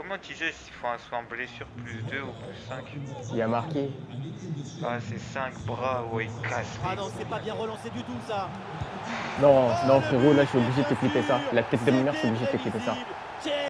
Comment tu sais s'il faut un soin blessure plus 2 ou plus 5 Il y a marqué. Ah, c'est 5 bras, ouais, il casse. Ah non, c'est pas bien relancé du tout ça. Non, non, frérot, là, je suis obligé de te ça. La tête de ma mère, je suis obligé de te ça.